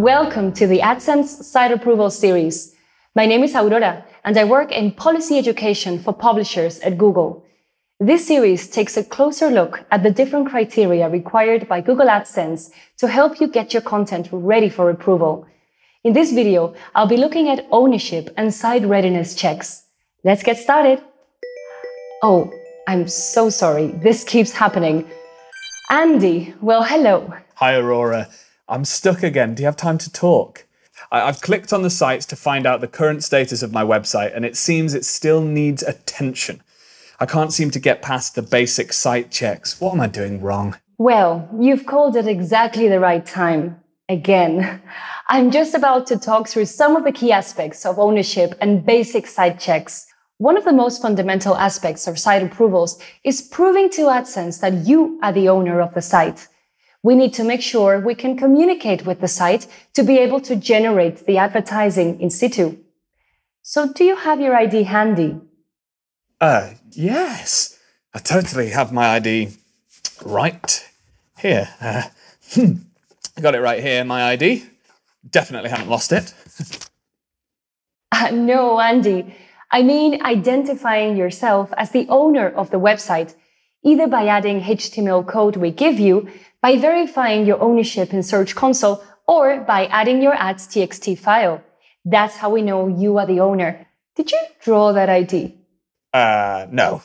Welcome to the AdSense Site Approval series. My name is Aurora, and I work in policy education for publishers at Google. This series takes a closer look at the different criteria required by Google AdSense to help you get your content ready for approval. In this video, I'll be looking at ownership and site readiness checks. Let's get started. Oh, I'm so sorry. This keeps happening. Andy, well, hello. Hi, Aurora. I'm stuck again. Do you have time to talk? I- have clicked on the sites to find out the current status of my website, and it seems it still needs attention. I can't seem to get past the basic site checks. What am I doing wrong? Well, you've called at exactly the right time. Again, I'm just about to talk through some of the key aspects of ownership and basic site checks. One of the most fundamental aspects of site approvals is proving to AdSense that you are the owner of the site we need to make sure we can communicate with the site to be able to generate the advertising in situ. So do you have your ID handy? Uh, yes. I totally have my ID right here. Uh, got it right here, my ID. Definitely haven't lost it. uh, no, Andy. I mean identifying yourself as the owner of the website, either by adding HTML code we give you by verifying your ownership in Search Console or by adding your ads.txt file. That's how we know you are the owner. Did you draw that ID? Uh, no.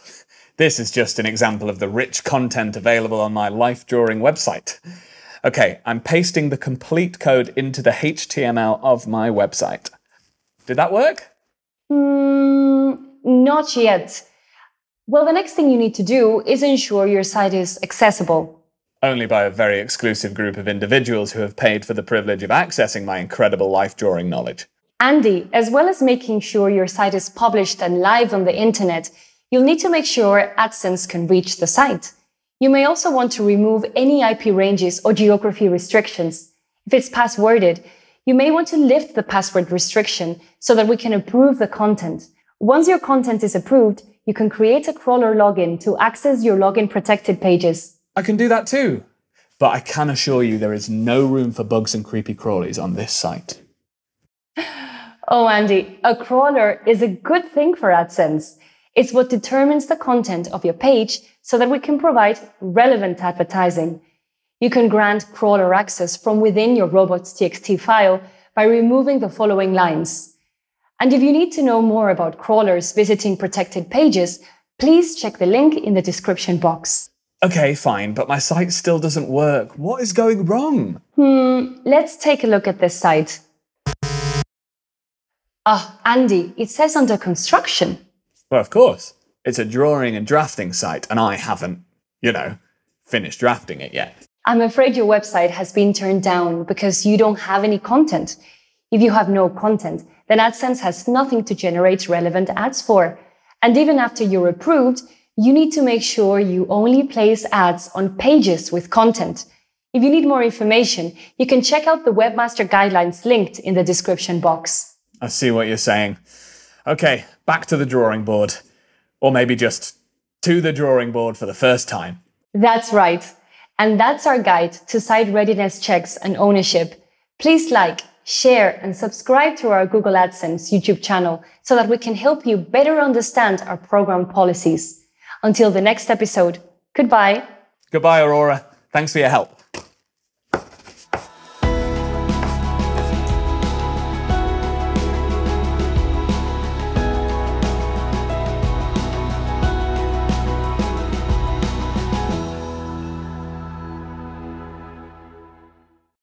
This is just an example of the rich content available on my life drawing website. Okay, I'm pasting the complete code into the HTML of my website. Did that work? Mm, not yet. Well, the next thing you need to do is ensure your site is accessible only by a very exclusive group of individuals who have paid for the privilege of accessing my incredible life drawing knowledge. Andy, as well as making sure your site is published and live on the internet, you'll need to make sure AdSense can reach the site. You may also want to remove any IP ranges or geography restrictions. If it's passworded, you may want to lift the password restriction so that we can approve the content. Once your content is approved, you can create a crawler login to access your login protected pages. I can do that too. But I can assure you there is no room for bugs and creepy crawlies on this site. Oh, Andy, a crawler is a good thing for AdSense. It's what determines the content of your page so that we can provide relevant advertising. You can grant crawler access from within your robots.txt file by removing the following lines. And if you need to know more about crawlers visiting protected pages, please check the link in the description box. Okay, fine, but my site still doesn't work. What is going wrong? Hmm, let's take a look at this site. Ah, Andy, it says under construction. Well, of course. It's a drawing and drafting site, and I haven't, you know, finished drafting it yet. I'm afraid your website has been turned down because you don't have any content. If you have no content, then AdSense has nothing to generate relevant ads for. And even after you're approved, you need to make sure you only place ads on pages with content. If you need more information, you can check out the Webmaster Guidelines linked in the description box. I see what you're saying. Okay, back to the drawing board. Or maybe just to the drawing board for the first time. That's right. And that's our guide to site readiness checks and ownership. Please like, share, and subscribe to our Google AdSense YouTube channel so that we can help you better understand our program policies. Until the next episode, goodbye. Goodbye, Aurora. Thanks for your help.